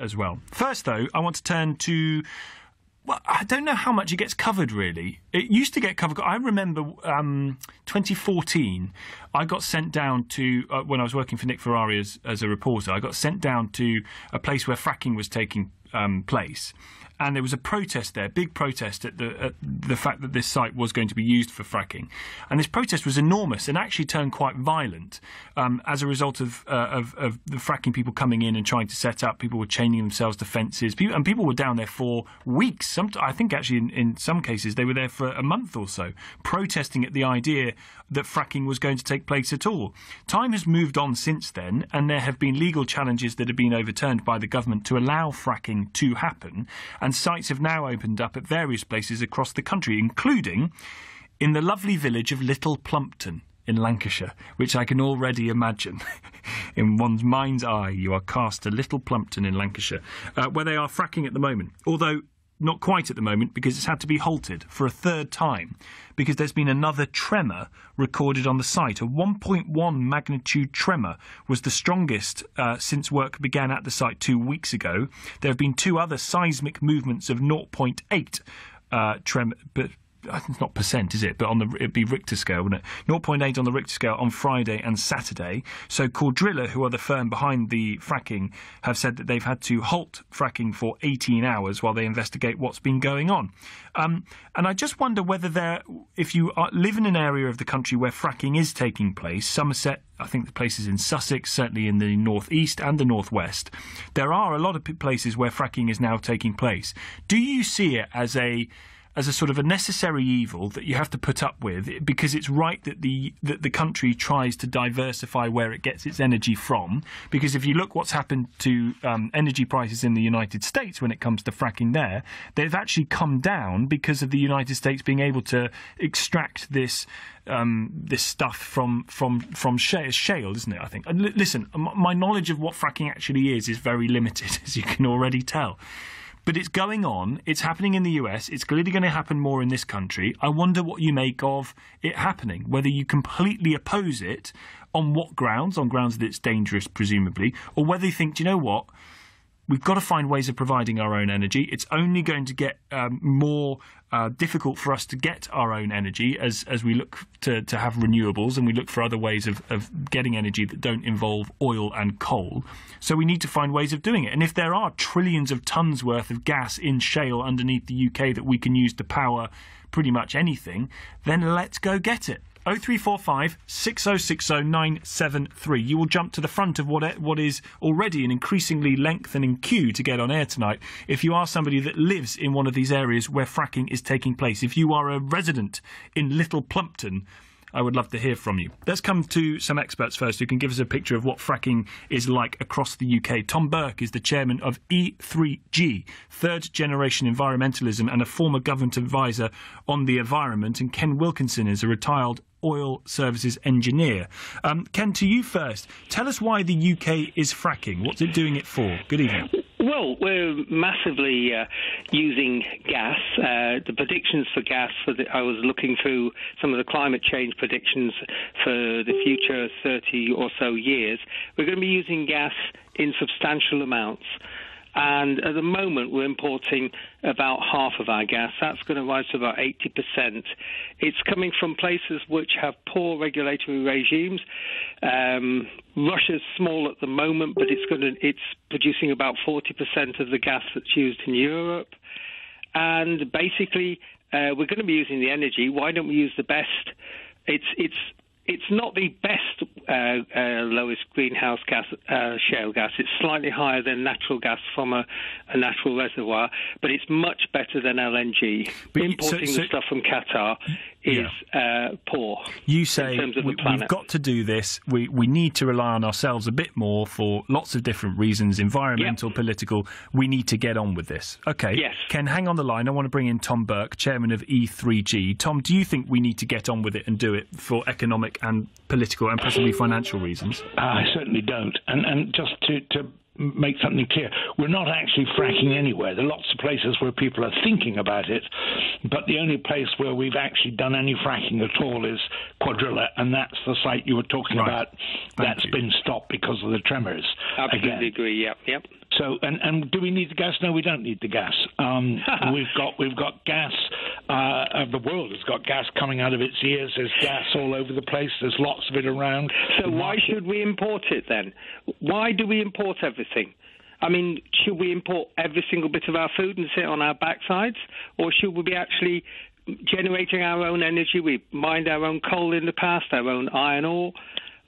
as well. First, though, I want to turn to. Well, I don't know how much it gets covered really. It used to get covered. I remember um, 2014. I got sent down to uh, when I was working for Nick Ferrari as, as a reporter. I got sent down to a place where fracking was taking um, place, and there was a protest there, big protest at the at the fact that this site was going to be used for fracking, and this protest was enormous and actually turned quite violent um, as a result of, uh, of, of the fracking people coming in and trying to set up. People were chaining themselves to fences, people, and people were down there for weeks. Some, I think actually in, in some cases they were there for a month or so, protesting at the idea that fracking was going to take place at all. Time has moved on since then, and there have been legal challenges that have been overturned by the government to allow fracking to happen. And sites have now opened up at various places across the country, including in the lovely village of Little Plumpton in Lancashire, which I can already imagine. in one's mind's eye, you are cast to Little Plumpton in Lancashire, uh, where they are fracking at the moment. Although not quite at the moment because it's had to be halted for a third time because there's been another tremor recorded on the site. A 1.1 magnitude tremor was the strongest uh, since work began at the site two weeks ago. There have been two other seismic movements of 0.8 uh, tremor, it's not percent, is it? But on the it'd be Richter scale, wouldn't it? 0.8 on the Richter scale on Friday and Saturday. So Cuadrilla, who are the firm behind the fracking, have said that they've had to halt fracking for 18 hours while they investigate what's been going on. Um, and I just wonder whether there, if you are, live in an area of the country where fracking is taking place, Somerset, I think the places in Sussex, certainly in the northeast and the northwest, there are a lot of places where fracking is now taking place. Do you see it as a as a sort of a necessary evil that you have to put up with because it's right that the that the country tries to diversify where it gets its energy from. Because if you look what's happened to um, energy prices in the United States when it comes to fracking, there they've actually come down because of the United States being able to extract this. Um, this stuff from from from shale, shale, isn't it? I think. Listen, my knowledge of what fracking actually is is very limited, as you can already tell. But it's going on. It's happening in the US. It's clearly going to happen more in this country. I wonder what you make of it happening. Whether you completely oppose it, on what grounds? On grounds that it's dangerous, presumably, or whether you think, do you know what? We've got to find ways of providing our own energy. It's only going to get um, more uh, difficult for us to get our own energy as, as we look to, to have renewables and we look for other ways of, of getting energy that don't involve oil and coal. So we need to find ways of doing it. And if there are trillions of tons worth of gas in shale underneath the UK that we can use to power pretty much anything, then let's go get it. 0345 6060 973. You will jump to the front of what, what is already an increasingly lengthening queue to get on air tonight if you are somebody that lives in one of these areas where fracking is taking place. If you are a resident in Little Plumpton, I would love to hear from you. Let's come to some experts first who can give us a picture of what fracking is like across the UK. Tom Burke is the chairman of E3G, third generation environmentalism, and a former government advisor on the environment. And Ken Wilkinson is a retired oil services engineer. Um, Ken, to you first. Tell us why the UK is fracking. What's it doing it for? Good evening. Well, we're massively uh, using gas. Uh, the predictions for gas, for the, I was looking through some of the climate change predictions for the future 30 or so years. We're going to be using gas in substantial amounts. And at the moment, we're importing about half of our gas. That's going to rise to about 80%. It's coming from places which have poor regulatory regimes. Um, Russia's small at the moment, but it's to it's producing about 40% of the gas that's used in Europe. And basically, uh, we're going to be using the energy. Why don't we use the best? It's it's it's not the best uh, uh, lowest greenhouse gas uh, shale gas. It's slightly higher than natural gas from a, a natural reservoir, but it's much better than LNG. But Importing so, so, the stuff from Qatar is yeah. Uh, poor. You say we, have got to do this. We we need to rely on ourselves a bit more for lots of different reasons, environmental, yep. political. We need to get on with this. Okay. Yes. Ken, hang on the line. I want to bring in Tom Burke, chairman of E3G. Tom, do you think we need to get on with it and do it for economic and political and possibly financial reasons? I certainly don't. And and just to to make something clear. We're not actually fracking anywhere. There are lots of places where people are thinking about it, but the only place where we've actually done any fracking at all is Cuadrilla, and that's the site you were talking right. about. Thank That's you. been stopped because of the tremors. Absolutely again. agree. Yep. Yep. So, and, and do we need the gas? No, we don't need the gas. Um, we've got we've got gas. Uh, the world has got gas coming out of its ears. There's gas all over the place. There's lots of it around. So why should we import it then? Why do we import everything? I mean, should we import every single bit of our food and sit on our backsides, or should we be actually generating our own energy? We mined our own coal in the past, our own iron ore.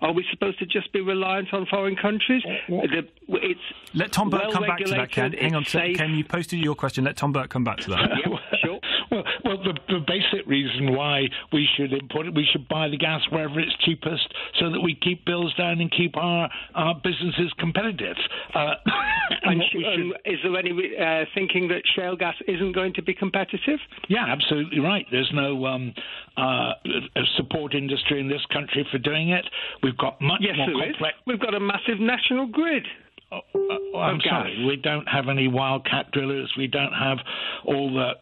Are we supposed to just be reliant on foreign countries? The, it's Let Tom Burke well come back to that, Ken. Hang on, Ken, safe. Ken, you posted your question. Let Tom Burke come back to that. Well, well, the, the basic reason why we should import it, we should buy the gas wherever it's cheapest, so that we keep bills down and keep our, our businesses competitive. Uh, and And sh- should- um, is there any uh, thinking that shale gas isn't going to be competitive? Yeah, absolutely right. There's no um, uh, support industry in this country for doing it. We've got much Yes, more there is. complex. We've got a massive national grid. Oh, uh, I'm of gas. sorry, we don't have any wildcat drillers. We don't have all the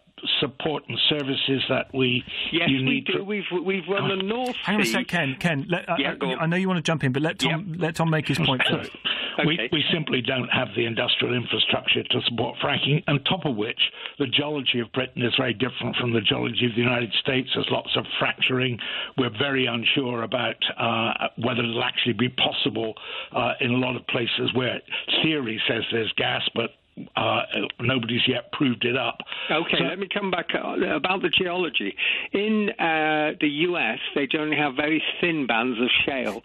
support and services that we Yes, you we need. do. for- We've we've run the North Hang on a sec, Ken. Ken, let, uh, Yeah, go on. I know you want to jump in, but let Tom let Tom make his point first. We, we simply don't have the industrial infrastructure to support fracking, on top of which the geology of Britain is very different from the geology of the United States. There's lots of fracturing. We're very unsure about uh, whether it'll actually be possible uh, in a lot of places where theory says there's gas, but uh, nobody's yet proved it up. Okay, So- let me come back uh, about the geology. In uh, the US, they generally have very thin bands of shale.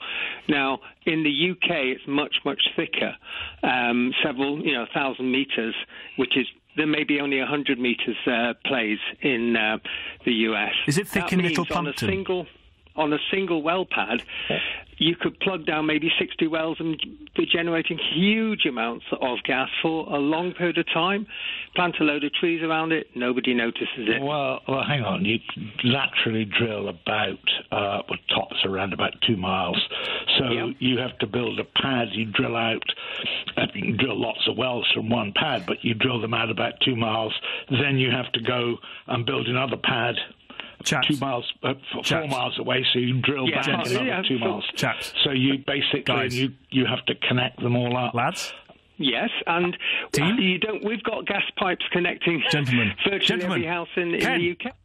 Now, in the UK, it's much, much thicker, um, several, you know, thousand meters, which is there may be only 100 meters uh, plays in uh, the US. Is it thick That in means Little on a single on a single well pad, you could plug down maybe 60 wells and be generating huge amounts of gas for a long period of time. Plant a load of trees around it, nobody notices it. Well, well, hang on. You laterally drill about uh, well, tops around about two miles. So Yep. you have to build a pad. You drill out. Uh, you can drill lots of wells from one pad, but you drill them out about two miles. Then you have to go and build another pad. Chaps. Two miles, uh, f- four Chaps. miles away, so you drill Yeah, back chaps. another Yeah, two miles. Chaps. So you basically Guys. you you have to connect them all up. Lads, Yes, and Team? you don't. We've got gas pipes connecting Gentlemen. virtually Gentlemen. every house in, in the UK.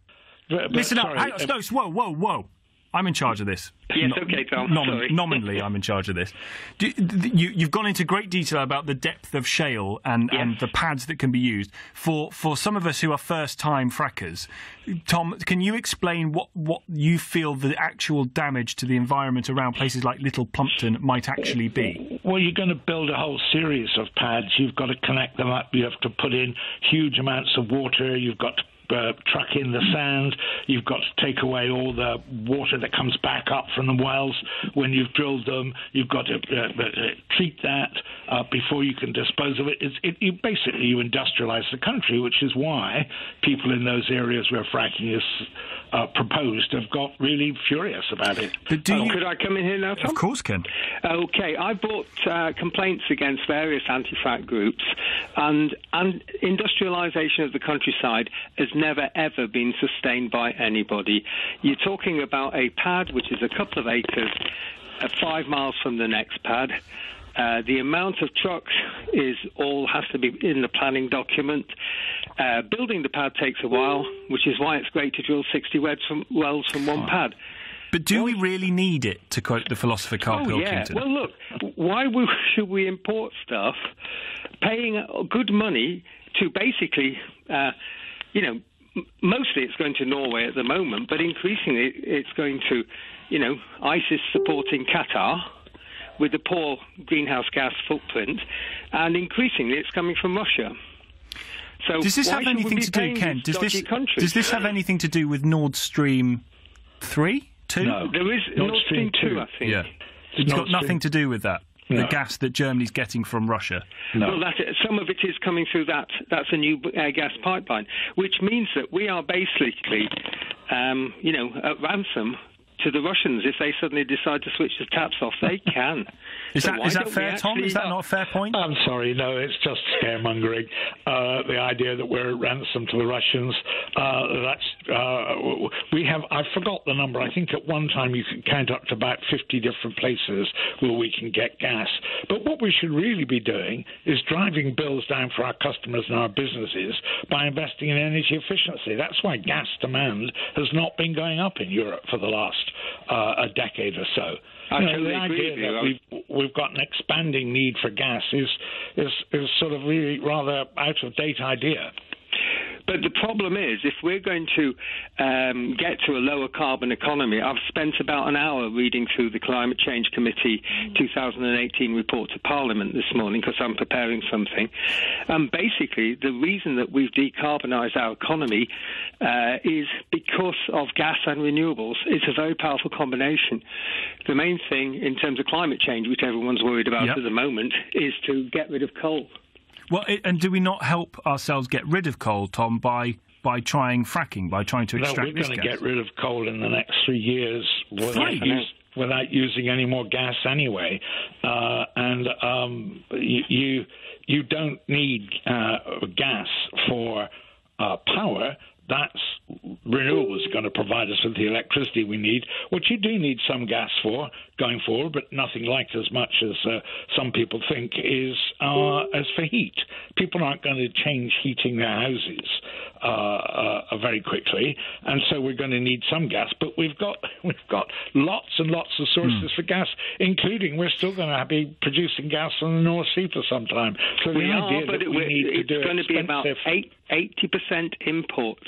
But- but listen up. sorry, Hang on, uh, no, whoa, whoa, whoa. I'm in charge of this. Yes, No- okay, Tom, nomin- sorry. nominally, I'm in charge of this. Do, th- you, you've gone into great detail about the depth of shale and, and the pads that can be used. For for some of us who are first time frackers, Tom, can you explain what, what you feel the actual damage to the environment around places like Little Plumpton might actually be? Well, you're going to build a whole series of pads. You've got to connect them up. You have to put in huge amounts of water. You've got to uh, truck in the sand. You've got to take away all the water that comes back up from the wells when you've drilled them. You've got to uh, uh, treat that uh, before you can dispose of it. It's, it you basically you industrialize the country, which is why people in those areas where fracking is uh, proposed have got really furious about it. But do Oh, you? could I come in here now, Tom? Of course, Ken. Okay, I brought uh, complaints against various anti-frac groups, and, and industrialisation of the countryside has never ever been sustained by anybody. You're talking about a pad which is a couple of acres, uh, five miles from the next pad. Uh, the amount of trucks is all has to be in the planning document. Uh, building the pad takes a while, which is why it's great to drill 60 wells from, wells from one pad. But do we really need it? To quote the philosopher Carl Oh yeah. Well, look, why should we import stuff, paying good money to basically, uh, you know, m- mostly it's going to Norway at the moment, but increasingly it's going to, you know, ISIS supporting Qatar with the poor greenhouse gas footprint, and increasingly it's coming from Russia. So Does this have anything to do, Ken? Does this countries? does this have anything to do with Nord Stream three, two? No. There is Nord Nord Stream Stream 2, two. I think. Yeah, it's got Stream- nothing to do with that. The gas that Germany's getting from Russia. No. Well, that, some of it is coming through that. That's a new uh, gas pipeline, which means that we are basically, um, you know, at ransom to the Russians. If they suddenly decide to switch the taps off, they can. Is So that that fair, Tom? Is that not a fair point? I'm sorry, no, it's just scaremongering. Uh, the idea that we're at ransom to the Russians, uh, that's uh, we have. I forgot the number. I think at one time you could count up to about 50 different places where we can get gas. But what we should really be doing is driving bills down for our customers and our businesses by investing in energy efficiency. That's why gas demand has not been going up in Europe for the last uh, a decade or so. I you know, the agree idea that we've, we've got an expanding need for gas is, is, is sort of really rather out of date idea. But the problem is, if we're going to um, get to a lower carbon economy, I've spent about an hour reading through the Climate Change Committee 2018 report to Parliament this morning because I'm preparing something. Um, basically, the reason that we've decarbonised our economy uh, is because of gas and renewables. It's a very powerful combination. The main thing in terms of climate change, which everyone's worried about Yep. at the moment, is to get rid of coal. Well, i- and do we not help ourselves get rid of coal, Tom, by by trying fracking, by trying to No, extract we're going to get rid of coal in the next three years without, use, without using any more gas anyway. Uh, and um, you, you you don't need uh, gas for uh, power. That's renewables are going to provide us with the electricity we need. What you do need some gas for going forward, but nothing like as much as uh, some people think is uh, as for heat. People aren't going to change heating their houses uh, uh, very quickly, and so we're going to need some gas. But we've got we've got lots and lots of sources for gas, including we're still going to be producing gas in the North Sea for some time. So the We idea are, but that it, we need to it's do going to be about eight, 80% imports.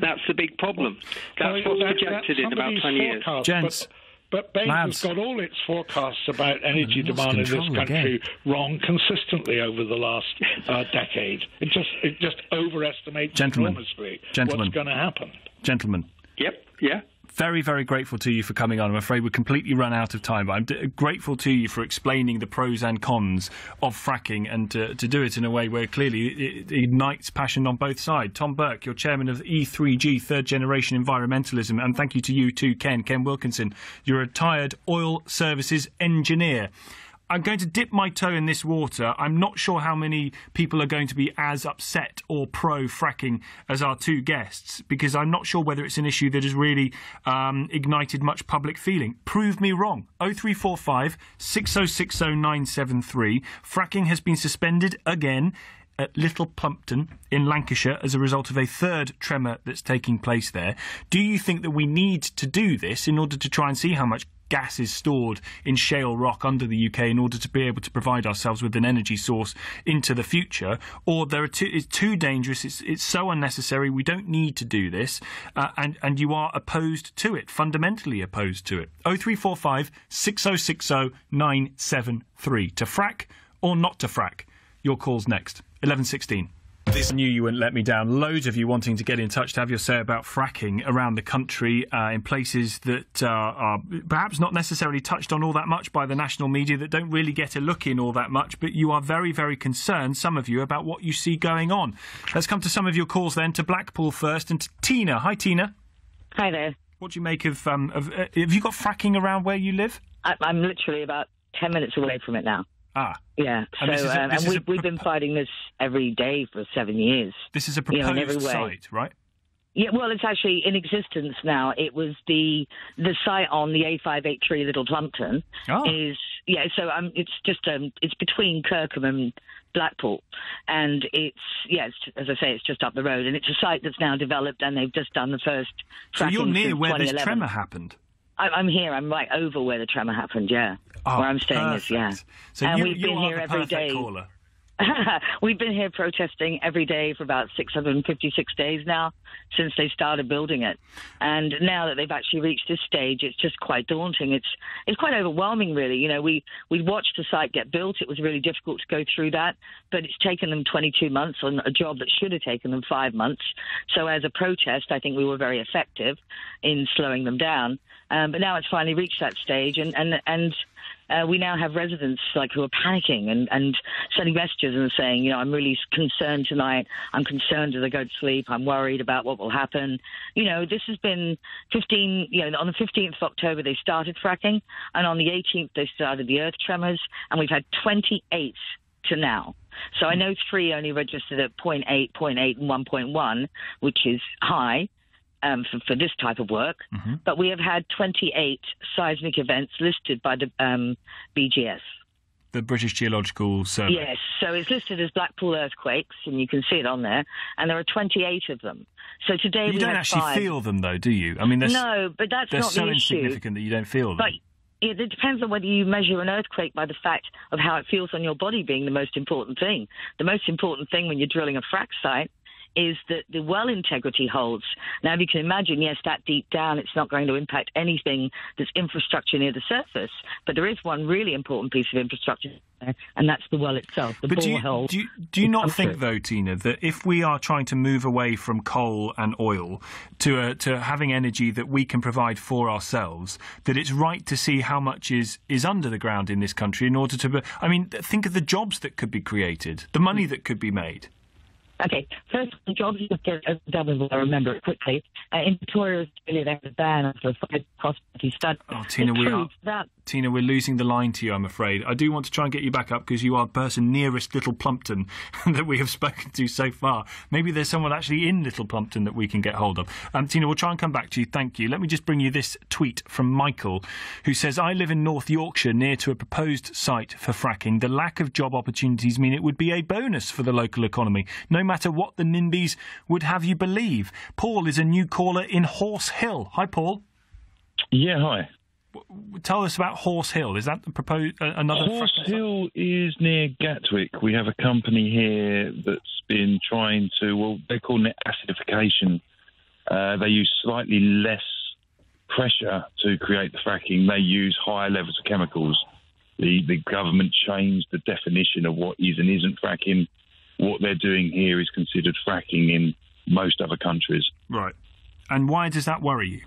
That's the big problem. That's Well, what's that- projected that's in about somebody's 20 years. forecast, Gents, But, but Bain lads. has got all its forecasts about energy lost demand in this country again. wrong consistently over the last uh, decade. It just it just overestimates Gentlemen. enormously Gentlemen. what's going to happen. Gentlemen, Yep, yeah. Very, very grateful to you for coming on. I'm afraid we're completely run out of time, but I'm d- grateful to you for explaining the pros and cons of fracking and to, to do it in a way where clearly it, it ignites passion on both sides. Tom Burke, you're chairman of E3G, Third Generation Environmentalism, and thank you to you too, Ken, Ken Wilkinson. You're a retired oil services engineer. I'm going to dip my toe in this water. I'm not sure how many people are going to be as upset or pro fracking as our two guests because I'm not sure whether it's an issue that has really um, ignited much public feeling. Prove me wrong. 0345 6060 973. Fracking has been suspended again at Little Plumpton in Lancashire as a result of a third tremor that's taking place there. Do you think that we need to do this in order to try and see how much gas is stored in shale rock under the UK in order to be able to provide ourselves with an energy source into the future, or there are too, it's too dangerous, it's, it's so unnecessary, we don't need to do this, uh, and, and you are opposed to it, fundamentally opposed to it. 0345 6060 973. To frack or not to frack? Your call's next. 1116. This knew you wouldn't let me down. Loads of you wanting to get in touch to have your say about fracking around the country uh, in places that uh, are perhaps not necessarily touched on all that much by the national media, that don't really get a look in all that much, but you are very, very concerned, some of you, about what you see going on. Let's come to some of your calls then, to Blackpool first and to Tina. Hi, Tina. Hi there. What do you make of. Um, of uh, have you got fracking around where you live? I, I'm literally about 10 minutes away from it now. Ah, Yeah. And so, a- um, and we, we've been fighting this every day for seven years. this is a You know, in proposed every way. site, right? Yeah, well, it's actually in existence now. It was the the site on the A583 Little Plumpton Ah. is yeah. So um, it's just um, it's between Kirkham and Blackpool, and it's yeah, it's, as I say, it's just up the road, and it's a site that's now developed, and they've just done the first. So you're near where this tremor happened. I, I'm here. I'm right over where the tremor happened. Yeah, Oh, where I'm staying is yeah. So and you, we've you been are here the every perfect day. caller. We've been here protesting every day for about 656 days now since they started building it. And now that they've actually reached this stage, it's just quite daunting. It's it's quite overwhelming, really. You know, we we watched the site get built. It was really difficult to go through that, but it's taken them 22 months on a job that should have taken them five months. So as a protest, I think we were very effective in slowing them down. Um, but now it's finally reached that stage, and and and uh, we now have residents like who are panicking and, and sending messages and saying, you know, I'm really concerned tonight. I'm concerned as I go to sleep. I'm worried about what will happen. You know, this has been 15. You know, on the 15th of October they started fracking, and on the 18th they started the earth tremors, and we've had 28 to now. So I know three only registered at 0.8, 0.8, and 1.1, which is high. Um, for, for, this type of work, mm-hmm. but we have had 28 seismic events listed by the um, BGS. The British Geological Survey. Yes, so it's listed as Blackpool earthquakes, and you can see it on there. And there are 28 of them. So today you we don't actually five. feel them, though, do you? I mean, no, but that's they're not so the issue. insignificant that you don't feel them. But it depends on whether you measure an earthquake by the fact of how it feels on your body being the most important thing. The most important thing when you're drilling a frac site is that the well integrity holds. Now, if you can imagine, yes, that deep down, it's not going to impact anything that's infrastructure near the surface, but there is one really important piece of infrastructure there, and that's the well itself, the but borehole. Do you, do you, do you not think, though, Tina, that if we are trying to move away from coal and oil to, uh, to having energy that we can provide for ourselves, that it's right to see how much is, is under the ground in this country in order to. I mean, think of the jobs that could be created, the money that could be made. Okay, first, the jobs market as Dublin, I remember it quickly. Uh, in Victoria, Australia, have a ban for five prosperity study. Oh, Tina, we are, that Tina, we're losing the line to you, I'm afraid. I do want to try and get you back up because you are the person nearest Little Plumpton that we have spoken to so far. Maybe there's someone actually in Little Plumpton that we can get hold of. Um, Tina, we'll try and come back to you. Thank you. Let me just bring you this tweet from Michael, who says, I live in North Yorkshire near to a proposed site for fracking. The lack of job opportunities mean it would be a bonus for the local economy, no matter what the NIMBYs would have you believe. Paul is a new caller in Horse Hill. Hi, Paul. Yeah, hi tell us about Horse Hill. Is that the proposed uh, another? Horse Hill is near Gatwick. We have a company here that's been trying to. Well, they're calling it acidification. Uh, they use slightly less pressure to create the fracking. They use higher levels of chemicals. The the government changed the definition of what is and isn't fracking. What they're doing here is considered fracking in most other countries. Right. And why does that worry you?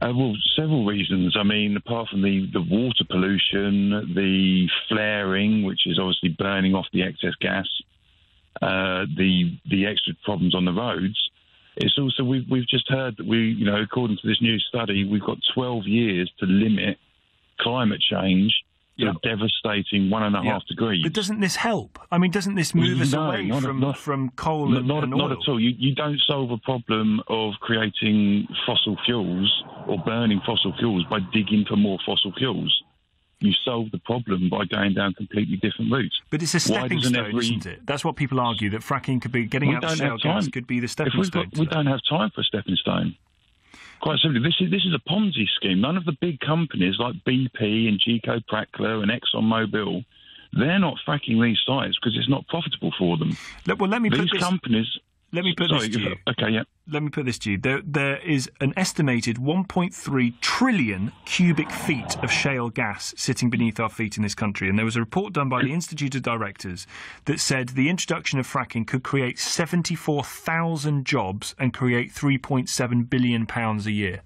Uh, well, several reasons. I mean, apart from the, the water pollution, the flaring, which is obviously burning off the excess gas, uh, the the extra problems on the roads. It's also we've we've just heard that we you know according to this new study we've got 12 years to limit climate change yeah. devastating one and a yeah. half degrees. But doesn't this help? I mean, doesn't this move us no, away not, from not, from coal not, and, not, and not at all. You, you don't solve a problem of creating fossil fuels or burning fossil fuels by digging for more fossil fuels. You solve the problem by going down completely different routes. But it's a stepping stone, every... isn't it? That's what people argue that fracking could be getting we out of shale gas could be the stepping stone. Got, we don't have time for a stepping stone. Quite simply, this is this is a Ponzi scheme. None of the big companies like BP and GECO Praxair and ExxonMobil, they're not fracking these sites because it's not profitable for them. Well, let me these put this... companies let me put Sorry, this to you. Okay, yeah. Let me put this to you. There, there is an estimated 1.3 trillion cubic feet of shale gas sitting beneath our feet in this country. And there was a report done by the Institute of Directors that said the introduction of fracking could create 74,000 jobs and create 3.7 billion pounds a year.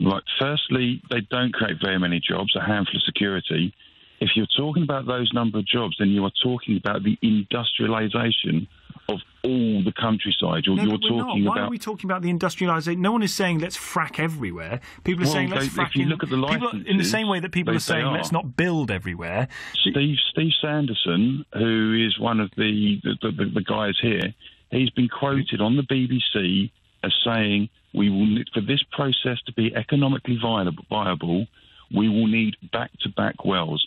Right. Firstly, they don't create very many jobs, a handful of security. If you're talking about those number of jobs, then you are talking about the industrialisation of all the countryside. You're, no, you're talking not. Why about. are we talking about the industrialisation? No one is saying let's frack everywhere. People are well, saying let's they, frack. If you in, look at the licenses, in the same way that people they, are saying let's not build everywhere. Steve Steve Sanderson, who is one of the the, the, the guys here, he's been quoted on the BBC as saying we will need, for this process to be economically viable, viable we will need back-to-back wells.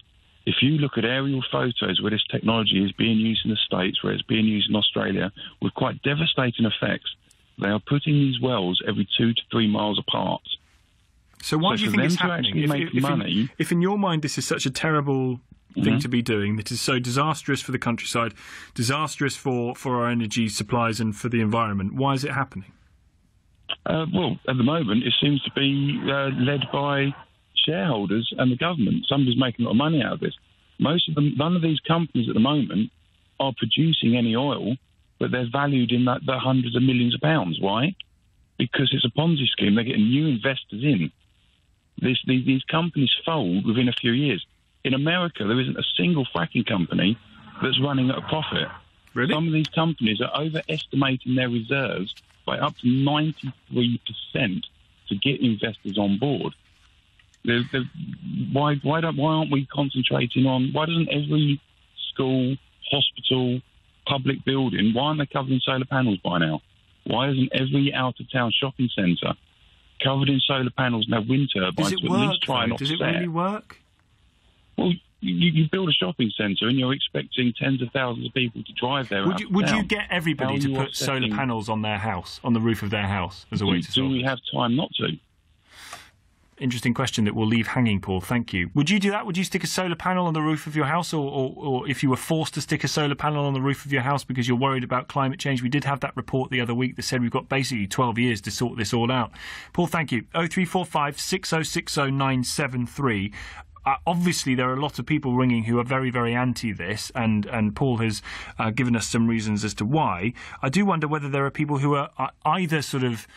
If you look at aerial photos where this technology is being used in the States, where it's being used in Australia, with quite devastating effects, they are putting these wells every two to three miles apart. So why so do you think it's happening? If, if, money, in, if, in, your mind this is such a terrible thing mm-hmm. to be doing, that is so disastrous for the countryside, disastrous for, for our energy supplies and for the environment, why is it happening? Uh, well, at the moment, it seems to be uh, led by shareholders and the government. Somebody's making a lot of money out of this. Most of them, none of these companies at the moment are producing any oil, but they're valued in that, the hundreds of millions of pounds. Why? Because it's a Ponzi scheme. They're getting new investors in. This, these, these companies fold within a few years. In America, there isn't a single fracking company that's running at a profit. Really? Some of these companies are overestimating their reserves by up to 93% to get investors on board. The, the, why, why, don't, why aren't we concentrating on, why doesn't every school, hospital, public building, why aren't they covering solar panels by now? Why isn't every out of town shopping centre covered in solar panels and have wind turbines Does it to work? at least try and though? Does it really work? Well, you, you build a shopping centre and you're expecting tens of thousands of people to drive there. Would you would you get everybody How to put solar panels on their house, on the roof of their house, as a way Do, to do solve we have time not to? Interesting question that we'll leave hanging, Paul. Thank you. Would you do that? Would you stick a solar panel on the roof of your house, or, or, or if you were forced to stick a solar panel on the roof of your house because you're worried about climate change? We did have that report the other week that said we've got basically 12 years to sort this all out. Paul, thank you. 0345 6060 973. Uh, obviously, there are a lot of people ringing who are very, very anti this, and, and Paul has uh, given us some reasons as to why. I do wonder whether there are people who are uh, either sort of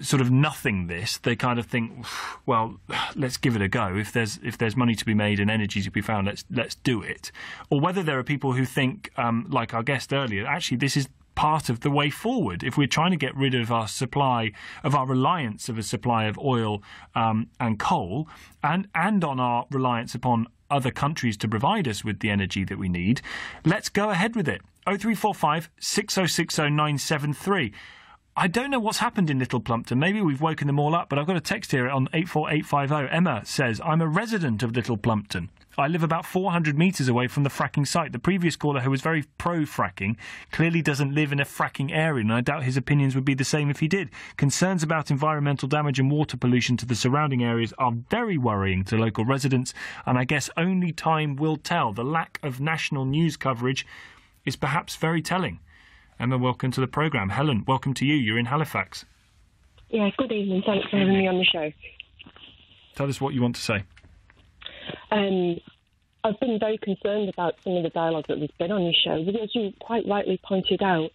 sort of nothing this they kind of think well let's give it a go. If there's if there's money to be made and energy to be found let's let's do it. Or whether there are people who think um, like our guest earlier actually this is part of the way forward. If we're trying to get rid of our supply of our reliance of a supply of oil um, and coal and and on our reliance upon other countries to provide us with the energy that we need let's go ahead with it. 0345 6060 973 I don't know what's happened in Little Plumpton. Maybe we've woken them all up, but I've got a text here on 84850. Emma says, I'm a resident of Little Plumpton. I live about 400 metres away from the fracking site. The previous caller, who was very pro fracking, clearly doesn't live in a fracking area, and I doubt his opinions would be the same if he did. Concerns about environmental damage and water pollution to the surrounding areas are very worrying to local residents, and I guess only time will tell. The lack of national news coverage is perhaps very telling. Emma, welcome to the programme. Helen, welcome to you. You're in Halifax. Yeah, good evening. Thanks for having me on the show. Tell us what you want to say. Um, I've been very concerned about some of the dialogue that has been on your show because you quite rightly pointed out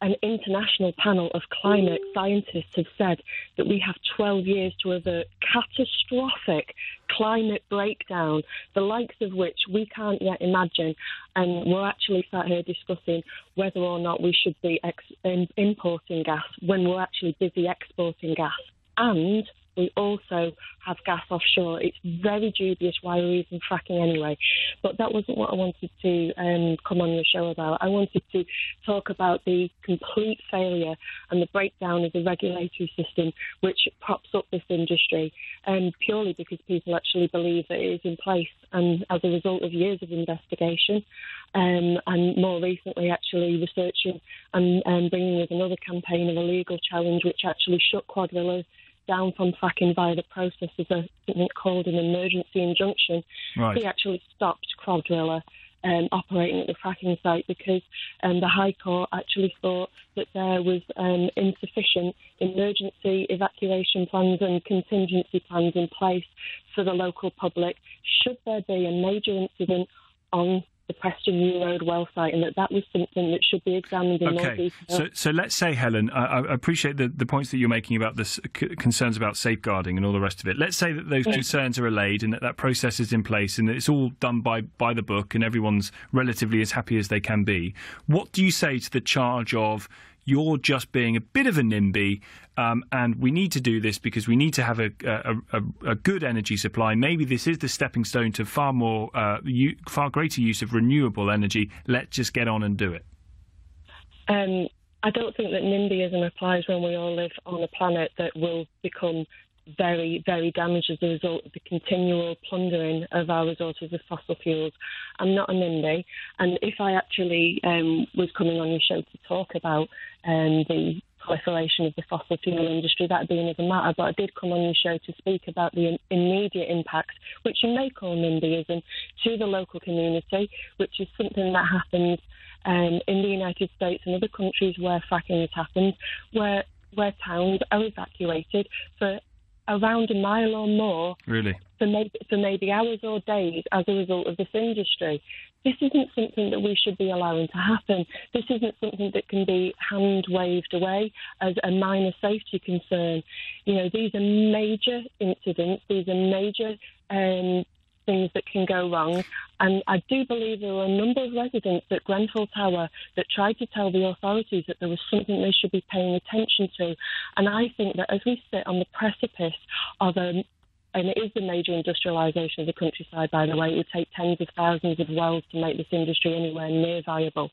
an international panel of climate scientists have said that we have 12 years to avert catastrophic climate breakdown, the likes of which we can't yet imagine. And we're actually sat here discussing whether or not we should be ex- importing gas when we're actually busy exporting gas. And we also have gas offshore. It's very dubious why we're even fracking anyway. But that wasn't what I wanted to um, come on your show about. I wanted to talk about the complete failure and the breakdown of the regulatory system which props up this industry, um, purely because people actually believe that it is in place. And as a result of years of investigation, um, and more recently actually researching and, and bringing with another campaign of a legal challenge which actually shut Cuadrilla down from fracking via the process of a, something called an emergency injunction. Right. He actually stopped Cuadrilla um, operating at the fracking site because um, the High Court actually thought that there was um, insufficient emergency evacuation plans and contingency plans in place for the local public should there be a major incident on the Preston New Road well site, and that that was something that should be examined in more Okay, detail. so so let's say, Helen, I, I appreciate the, the points that you're making about this c- concerns about safeguarding and all the rest of it. Let's say that those concerns are allayed and that that process is in place and that it's all done by by the book and everyone's relatively as happy as they can be. What do you say to the charge of you're just being a bit of a NIMBY, um, and we need to do this because we need to have a, a, a, a good energy supply. Maybe this is the stepping stone to far more, uh, u- far greater use of renewable energy. Let's just get on and do it. Um, I don't think that NIMBYism applies when we all live on a planet that will become very, very damaged as a result of the continual plundering of our resources of fossil fuels. I'm not a NIMBY, and if I actually um, was coming on your show to talk about um, the proliferation of the fossil fuel industry, that'd be another matter. But I did come on your show to speak about the immediate impacts, which you may call NIMBYism, to the local community, which is something that happens um, in the United States and other countries where fracking has happened, where where towns are evacuated for around a mile or more Really? for maybe, for maybe hours or days as a result of this industry. This isn't something that we should be allowing to happen. This isn't something that can be hand waved away as a minor safety concern. You know, these are major incidents, these are major um, things that can go wrong. And I do believe there were a number of residents at Grenfell Tower that tried to tell the authorities that there was something they should be paying attention to. And I think that as we sit on the precipice of a and it is the major industrialisation of the countryside, by the way. It would take tens of thousands of wells to make this industry anywhere near viable.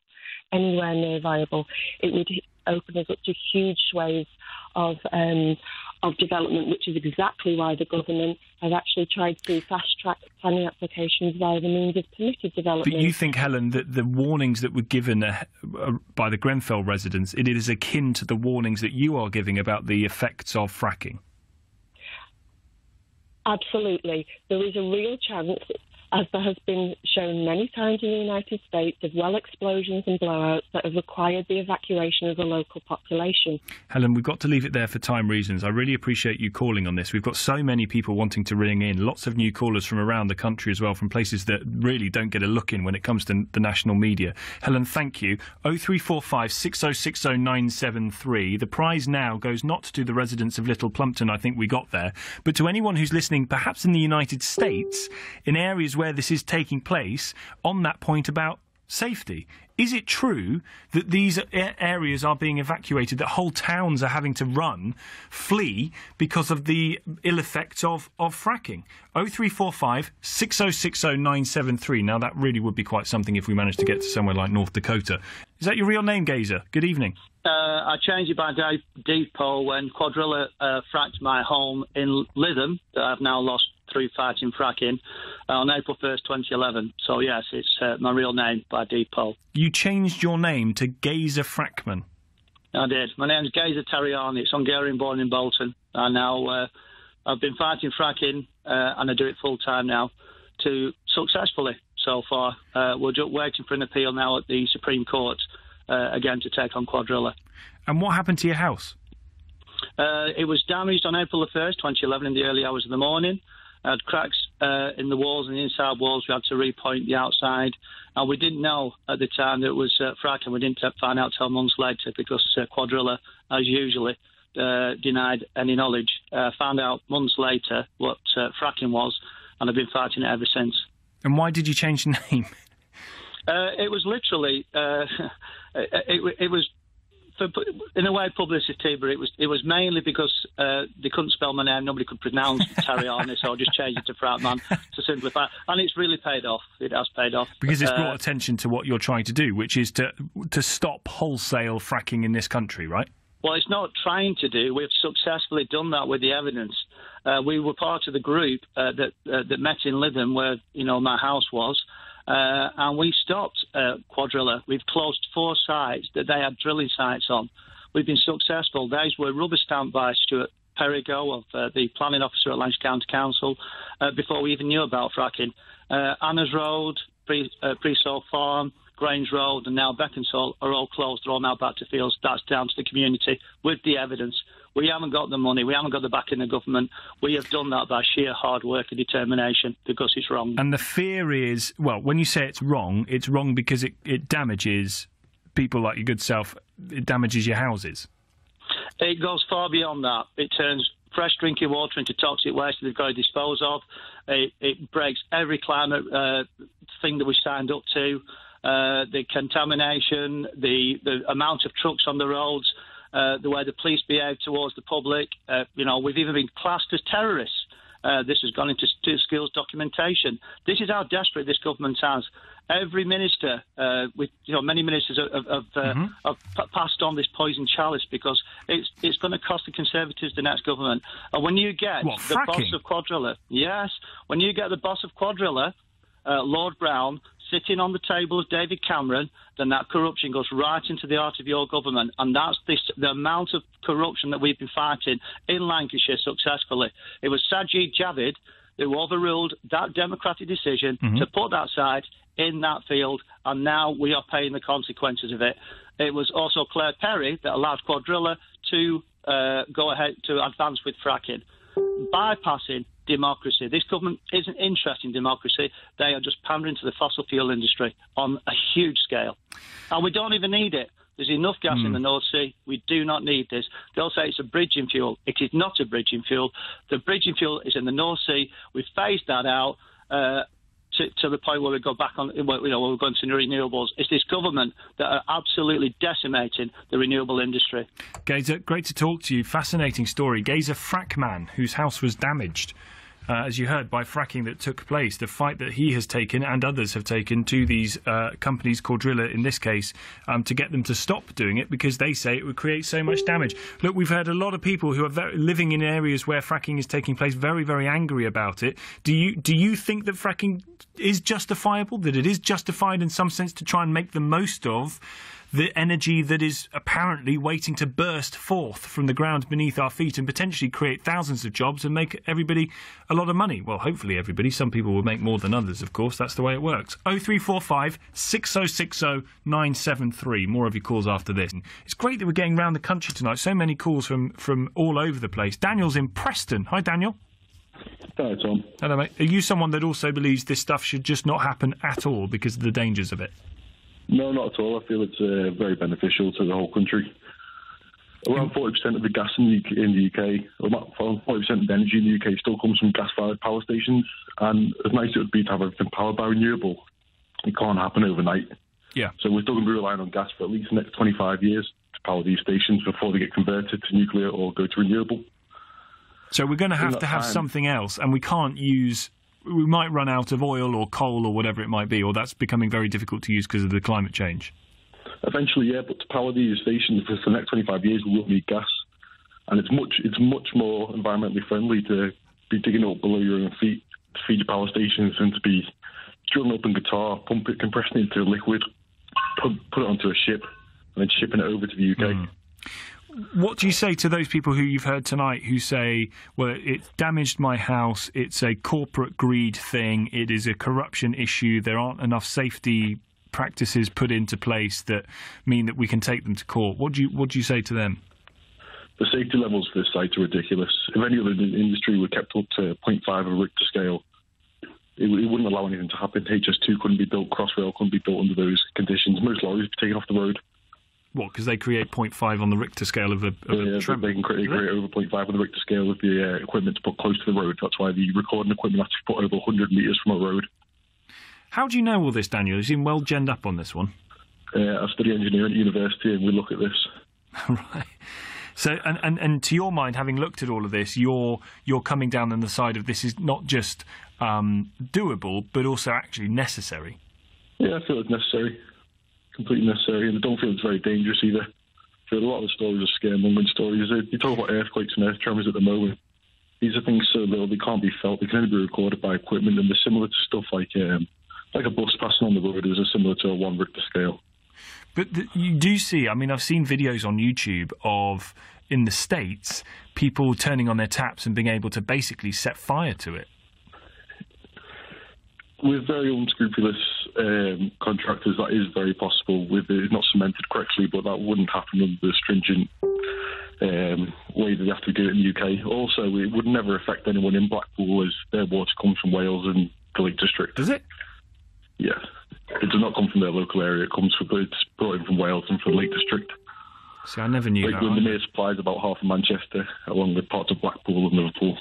Anywhere near viable, it would open us up to huge swathes of um, of development, which is exactly why the government has actually tried to fast track planning applications via the means of permitted development. But you think, Helen, that the warnings that were given uh, uh, by the Grenfell residents, it is akin to the warnings that you are giving about the effects of fracking? Absolutely. There is a real chance as there has been shown many times in the United States of well explosions and blowouts that have required the evacuation of the local population. Helen, we've got to leave it there for time reasons. I really appreciate you calling on this. We've got so many people wanting to ring in, lots of new callers from around the country as well, from places that really don't get a look in when it comes to the national media. Helen, thank you. 0345 6060 973. The prize now goes not to the residents of Little Plumpton, I think we got there, but to anyone who's listening, perhaps in the United States, in areas where where this is taking place on that point about safety. Is it true that these areas are being evacuated, that whole towns are having to run, flee because of the ill effects of, of fracking? 0345 6060 973. Now, that really would be quite something if we managed to get to somewhere like North Dakota. Is that your real name, Geza? Good evening. Uh, I changed it by deed poll when Cuadrilla uh, fracked my home in Lytham that I've now lost through fighting fracking uh, on April 1st, 2011. So, yes, it's uh, my real name by default. You changed your name to Geza Frackman? I did. My name's Geza Tarjanyi. It's Hungarian born in Bolton. And now uh, I've been fighting fracking uh, and I do it full time now to successfully so far. Uh, we're just waiting for an appeal now at the Supreme Court uh, again to take on Cuadrilla. And what happened to your house? it was damaged on April the 1st, 2011, in the early hours of the morning had cracks uh, in the walls and the inside walls. We had to repoint the outside. And we didn't know at the time that it was uh, fracking. We didn't find out till months later because uh, Cuadrilla, as usually, uh, denied any knowledge. Uh, found out months later what uh, fracking was, and I've been fighting it ever since. And why did you change the name? Uh, it was literally, uh, it, it, was for, in a way, publicity, but it was it was mainly because uh, they couldn't spell my name, nobody could pronounce Tarjanyi, so I just changed it to Frackman to simplify. And it's really paid off. It has paid off because it's brought uh, attention to what you're trying to do, which is to to stop wholesale fracking in this country, right? Well, it's not trying to do. We've successfully done that with the evidence. Uh, we were part of the group uh, that uh, that met in Lytham, where you know my house was. Uh, and we stopped uh, Cuadrilla. We've closed four sites that they had drilling sites on. We've been successful. Those were rubber stamped by Stuart Perigo, of uh, the planning officer at Lancashire County Council, uh, before we even knew about fracking. Uh, Anna's Road, Pre, uh, Farm, Grange Road, and now Becconsall are all closed. They're all now back to fields. That's down to the community with the evidence. We haven't got the money. We haven't got the backing of the government. We have done that by sheer hard work and determination because it's wrong. And the fear is, well, when you say it's wrong, it's wrong because it, it damages people like your good self. It damages your houses. It goes far beyond that. It turns fresh drinking water into toxic waste that they've got to dispose of. It, it breaks every climate uh, thing that we signed up to. Uh, the contamination, the, the amount of trucks on the roads, uh, the way the police behave towards the public. Uh, you know, we've even been classed as terrorists. Uh, this has gone into skills documentation. This is how desperate this government has. Every minister, uh, with you know, many ministers have, have, uh, mm-hmm. have, passed on this poison chalice because it's it's going to cost the Conservatives the next government. And when you get what, the fracking? boss of Cuadrilla, yes, when you get the boss of Cuadrilla, Lord Browne sitting on the table of David Cameron, then that corruption goes right into the heart of your government. And that's this, the amount of corruption that we've been fighting in Lancashire successfully. It was Sajid Javid who overruled that democratic decision mm-hmm. to put that side in that field, and now we are paying the consequences of it. It was also Claire Perry that allowed Cuadrilla to uh, go ahead to advance with fracking, bypassing democracy. This government isn't interested in democracy. They are just pandering to the fossil fuel industry on a huge scale. And we don't even need it. There's enough gas mm. in the hmm. North Sea. We do not need this. They'll say it's a bridging fuel. It is not a bridging fuel. The bridging fuel is in the North Sea. We've phased that out. Uh, to, to, the point where we go back on, you know, we're going to renewables. It's this government that are absolutely decimating the renewable industry. Geza, great to talk to you. Fascinating story. Geza Frackman, whose house was damaged uh, as you heard, by fracking that took place, the fight that he has taken and others have taken to these uh, companies, Cuadrilla in this case, um, to get them to stop doing it because they say it would create so much damage. Look, we've heard a lot of people who are very, living in areas where fracking is taking place very, very angry about it. Do you do you think that fracking is justifiable? That it is justified in some sense to try and make the most of the energy that is apparently waiting to burst forth from the ground beneath our feet and potentially create thousands of jobs and make everybody a lot of money. Well, hopefully everybody. Some people will make more than others, of course. That's the way it works. 0345 6060 973. More of your calls after this. It's great that we're getting around the country tonight. So many calls from, from all over the place. Daniel's in Preston. Hi, Daniel. Hi, Tom. Hello, mate. Are you someone that also believes this stuff should just not happen at all because of the dangers of it? No, not at all. I feel it's uh, very beneficial to the whole country. Around 40% of the gas in the UK, in the UK or about 40% of the energy in the UK still comes from gas-fired power stations. And as nice it would be to have everything powered by renewable, it can't happen overnight. Yeah. So we're still going to be relying on gas for at least the next 25 years to power these stations before they get converted to nuclear or go to renewable. So we're going to have to have time- something else, and we can't use. We might run out of oil or coal or whatever it might be, or that's becoming very difficult to use because of the climate change. Eventually, yeah, but to power these stations for the next 25 years, we will need gas, and it's much it's much more environmentally friendly to be digging up below your own feet to feed your power stations than to be drilling up in Qatar, pump it, compressing it into liquid, put, put it onto a ship, and then shipping it over to the UK. Hmm. What do you say to those people who you've heard tonight who say, well, it damaged my house, it's a corporate greed thing, it is a corruption issue, there aren't enough safety practices put into place that mean that we can take them to court? What do you, what do you say to them? The safety levels for this site are ridiculous. If any other industry were kept up to 0.5 of Richter scale, it, it wouldn't allow anything to happen. HS2 couldn't be built, Crossrail couldn't be built under those conditions. Most lorries would be taken off the road. What, because they create 0.5 on the Richter scale of a, of a Yeah, tremor? they can create, create over 0.5 on the Richter scale with the uh, equipment to put close to the road. That's why the recording equipment has to be put over 100 metres from a road. How do you know all this, Daniel? You seem well genned up on this one. Uh, I study engineering at university and we look at this. right. So, and, and, and to your mind, having looked at all of this, you're you're coming down on the side of this is not just um, doable, but also actually necessary. Yeah, I feel it's necessary, completely necessary, and I don't feel it's very dangerous either. Feel a lot of the stories are scaremongering stories. Uh, You talk about earthquakes and earth tremors at the moment. These are things so little they can't be felt. They can only be recorded by equipment, and they're similar to stuff like um, like a bus passing on the road. Is similar to a one Richter scale. But th- you do see, I mean, I've seen videos on YouTube of in the states people turning on their taps and being able to basically set fire to it. With very unscrupulous um, contractors, that is very possible. With it not cemented correctly, but that wouldn't happen under the stringent um, way that they have to do it in the UK. Also, it would never affect anyone in Blackpool, as their water comes from Wales and the Lake District. Does it? Yeah, it does not come from their local area. It comes from it's brought in from Wales and from the Lake District. See, I never knew Like that. either. near about half of Manchester, along with parts of Blackpool and Liverpool.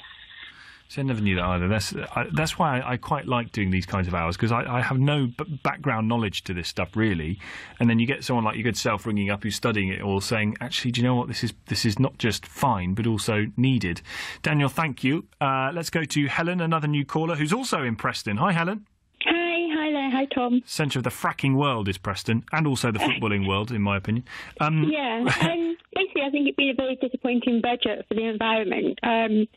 See, I never knew that either. That's I, that's why I, I quite like doing these kinds of hours because I, I have no b- background knowledge to this stuff really. And then you get someone like your good self ringing up who's studying it all, saying, "Actually, do you know what? This is this is not just fine, but also needed." Daniel, thank you. Uh, let's go to Helen, another new caller who's also in Preston. Hi, Helen. Hi, hi there. Hi, Tom. Centre of the fracking world is Preston, and also the footballing world, in my opinion. Um, Yeah, um, basically, I think it's been a very disappointing budget for the environment. Um,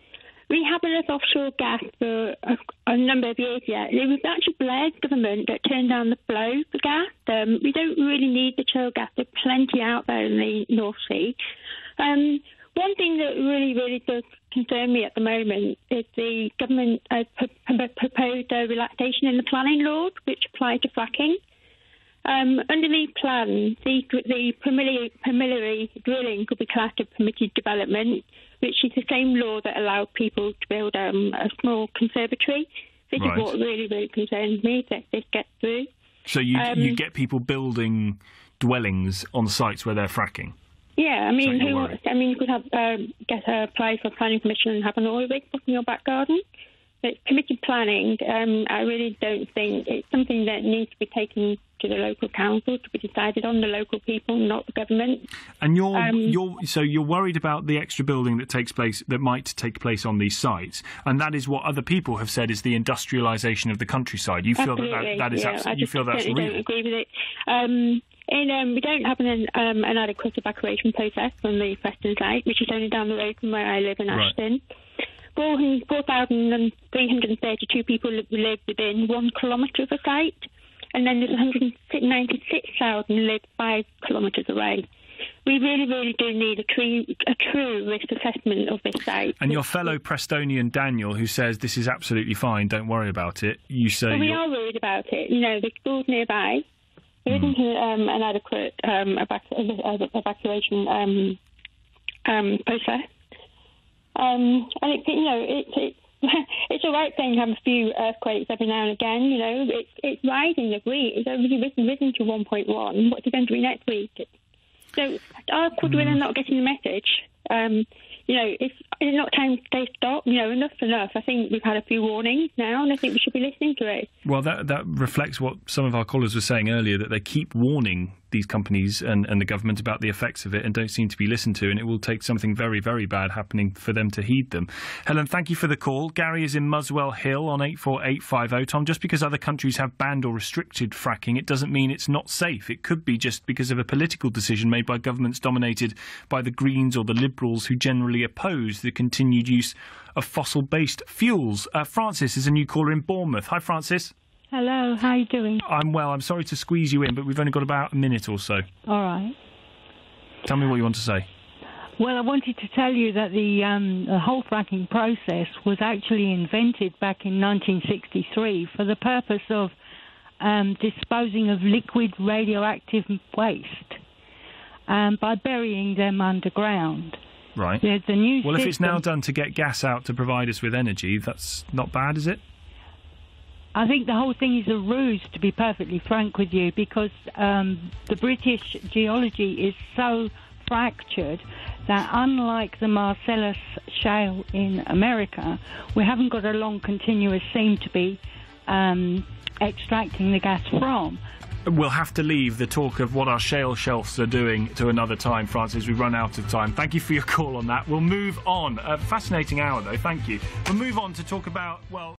we have enough offshore gas for a, a number of years yet. It was actually Blair's government that turned down the flow for gas. Um, we don't really need the shale gas. There's plenty out there in the North Sea. Um, one thing that really, really does concern me at the moment is the government has p- proposed a relaxation in the planning laws which apply to fracking. Um, under the plan, the, the preliminary drilling could be classed as permitted development, which is the same law that allowed people to build um, a small conservatory. This Right. is what really, really concerns me that this gets through. so you Um, you get people building dwellings on sites where they're fracking. Yeah, I mean, Is that your who wants? I mean, you could have um, get a apply for planning permission and have an oil rig put in your back garden. It's committed planning. Um, I really don't think it's something that needs to be taken to the local council to be decided on the local people, not the government. And you're Um, you're so you're worried about the extra building that takes place that might take place on these sites, and that is what other people have said is the industrialisation of the countryside. You feel that, that that is yeah, abs- I you feel that's real. don't agree with it. Um, and um, we don't have an, um, an adequate evacuation process on the Preston site, which is only down the road from where I live in Right. Ashton. 4,332 people li- live within one kilometre of the site, and then there's 196,000 live five kilometres away. We really, really do need a true, a true risk assessment of this site. And your fellow Prestonian Daniel, who says this is absolutely fine, don't worry about it. You say Well, we you're- are worried about it. You know, the schools nearby. There isn't um, an adequate um, evacu- ev- evacuation um, um, process. Um, and it, you know, it's it's it's all right saying have a few earthquakes every now and again. You know, it's it's rising every week. It's already risen, risen to 1.1. What's it going to be next week? So are Cuadrilla not getting the message? Um, you know, it's, it's not time to say stop. You know, enough's enough. I think we've had a few warnings now, and I think we should be listening to it. Well, that that reflects what some of our callers were saying earlier that they keep warning these companies and, and the government about the effects of it and don't seem to be listened to, and it will take something very, very bad happening for them to heed them. Helen, thank you for the call. Gary is in Muswell Hill on 84850. Tom, just because other countries have banned or restricted fracking, it doesn't mean it's not safe. It could be just because of a political decision made by governments dominated by the Greens or the Liberals who generally oppose the continued use of fossil based fuels. Uh, Francis is a new caller in Bournemouth. Hi, Francis. Hello, how are you doing? I'm well. I'm sorry to squeeze you in, but we've only got about a minute or so. All right. Tell me what you want to say. Well, I wanted to tell you that the, um, the whole fracking process was actually invented back in 1963 for the purpose of um, disposing of liquid radioactive waste um, by burying them underground. Right. The, the new Well, if it's now done to get gas out to provide us with energy, that's not bad, is it? I think the whole thing is a ruse, to be perfectly frank with you, because um, the British geology is so fractured that, unlike the Marcellus Shale in America, we haven't got a long continuous seam to be um, extracting the gas from. We'll have to leave the talk of what our shale shelves are doing to another time, Francis. We've run out of time. Thank you for your call on that. We'll move on. A fascinating hour, though. Thank you. We'll move on to talk about, well,